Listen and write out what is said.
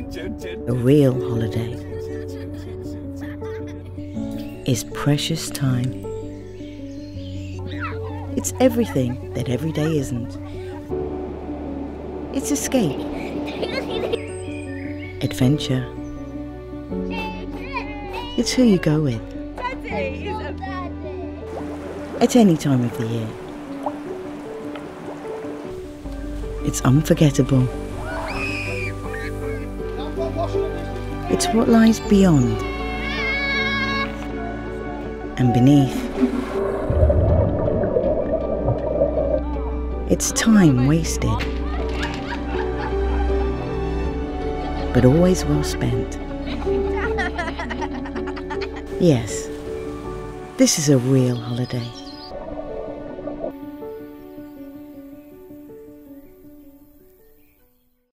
A real holiday is precious time. It's everything that every day isn't. It's escape, adventure. It's who you go with at any time of the year. It's unforgettable. It's what lies beyond and beneath. It's time wasted, but always well spent. Yes, this is a real holiday.